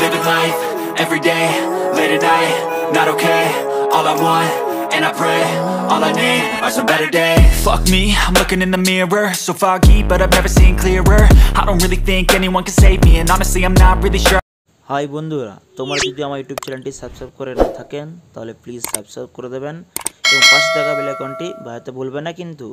Living every day, late at night, not okay. All I want, and I pray, all I need are some better days. Fuck me, I'm looking in the mirror, so foggy, but I've never seen clearer. I don't really think anyone can save me, and honestly, I'm not really sure. Hi বন্ধুরা তোমরা যদি আমার YouTube চ্যানেলটি subscribe করে না থাকেন তাহলে please subscribe করে দেবেন এবং পাশে থাকা বেলাকনটি আইকনটি বাজাতে ভুলবেন না কিন্তু